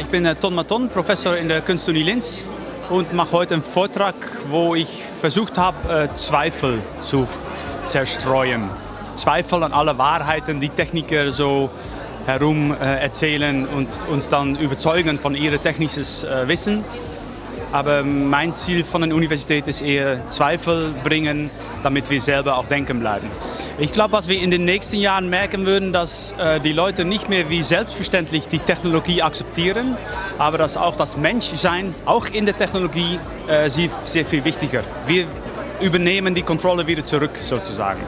Ich bin Ton Maton, Professor in der Kunstuni Linz und mache heute einen Vortrag, wo ich versucht habe, Zweifel zu zerstreuen. Zweifel an alle Wahrheiten, die Techniker so herum erzählen und uns dann überzeugen von ihrem technisches Wissen. Aber mein Ziel von der Universität ist eher Zweifel bringen, damit wir selber auch denken bleiben. Ich glaube, was wir in den nächsten Jahren merken würden, dass äh, die Leute nicht mehr wie selbstverständlich die Technologie akzeptieren, aber dass auch das Menschsein, auch in der Technologie, äh, sehr, viel wichtiger. Wir übernehmen die Kontrolle wieder zurück, sozusagen.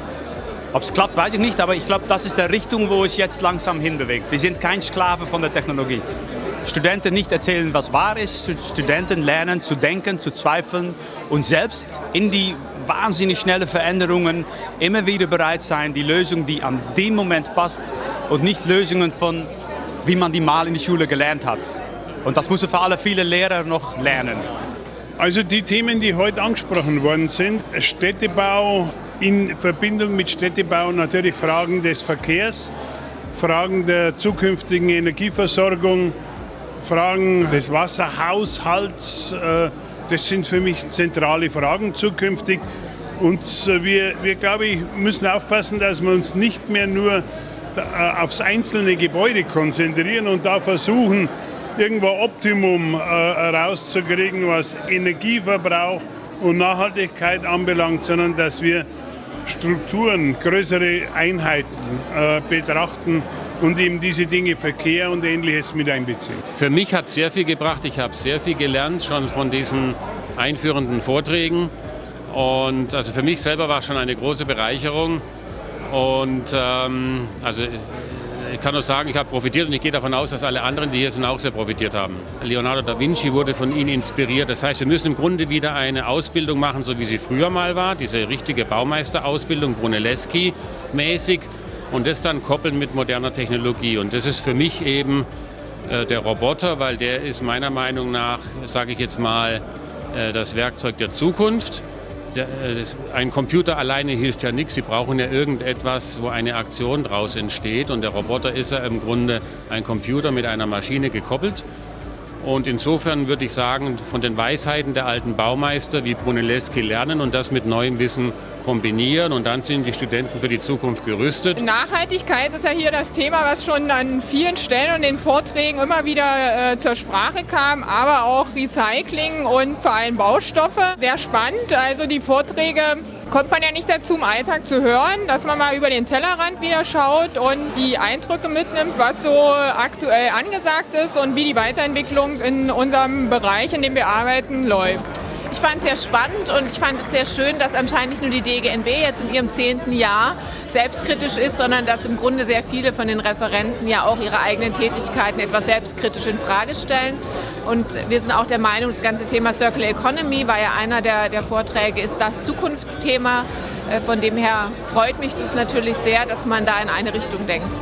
Ob es klappt, weiß ich nicht, aber ich glaube, das ist die Richtung, wo es jetzt langsam hinbewegt. Wir sind kein Sklave von der Technologie. Studenten nicht erzählen, was wahr ist. Studenten lernen zu denken, zu zweifeln und selbst in die wahnsinnig schnellen Veränderungen immer wieder bereit sein, die Lösung, die an dem Moment passt und nicht Lösungen von, wie man die mal in der Schule gelernt hat. Und das müssen für alle viele Lehrer noch lernen. Also die Themen, die heute angesprochen worden sind, Städtebau in Verbindung mit Städtebau natürlich Fragen des Verkehrs, Fragen der zukünftigen Energieversorgung, Fragen des Wasserhaushalts, äh, das sind für mich zentrale Fragen zukünftig. Und äh, wir, wir glaube ich, müssen aufpassen, dass wir uns nicht mehr nur äh, aufs einzelne Gebäude konzentrieren und da versuchen, irgendwo Optimum rauszukriegen, was Energieverbrauch und Nachhaltigkeit anbelangt, sondern dass wir Strukturen, größere Einheiten betrachten und eben diese Dinge Verkehr und ähnliches mit einbeziehen. Für mich hat sehr viel gebracht. Ich habe sehr viel gelernt schon von diesen einführenden Vorträgen. Und also für mich selber war es schon eine große Bereicherung. Und ähm, also ich kann nur sagen, ich habe profitiert und ich gehe davon aus, dass alle anderen, die hier sind, auch sehr profitiert haben. Leonardo da Vinci wurde von ihnen inspiriert. Das heißt, wir müssen im Grunde wieder eine Ausbildung machen, so wie sie früher mal war, diese richtige Baumeisterausbildung, Brunelleschi-mäßig und das dann koppeln mit moderner Technologie. Und das ist für mich eben äh, der Roboter, weil der ist meiner Meinung nach, sage ich jetzt mal, äh, das Werkzeug der Zukunft. Der, äh, das, ein Computer alleine hilft ja nichts. Sie brauchen ja irgendetwas, wo eine Aktion daraus entsteht. Und der Roboter ist ja im Grunde ein Computer mit einer Maschine gekoppelt. Und insofern würde ich sagen, von den Weisheiten der alten Baumeister wie Brunelleschi lernen und das mit neuem Wissen kombinieren und dann sind die Studenten für die Zukunft gerüstet. Nachhaltigkeit ist ja hier das Thema, was schon an vielen Stellen und den Vorträgen immer wieder äh, zur Sprache kam, aber auch Recycling und vor allem Baustoffe. Sehr spannend, also die Vorträge kommt man ja nicht dazu, im Alltag zu hören, dass man mal über den Tellerrand wieder schaut und die Eindrücke mitnimmt, was so aktuell angesagt ist und wie die Weiterentwicklung in unserem Bereich, in dem wir arbeiten, läuft. Ich fand es sehr spannend und ich fand es sehr schön, dass anscheinend nicht nur die DGNB jetzt in ihrem zehnten Jahr selbstkritisch ist, sondern dass im Grunde sehr viele von den Referenten ja auch ihre eigenen Tätigkeiten etwas selbstkritisch in Frage stellen. Und wir sind auch der Meinung, das ganze Thema Circular Economy war ja einer der, der Vorträge, ist das Zukunftsthema. Äh, von dem her freut mich das natürlich sehr, dass man da in eine Richtung denkt.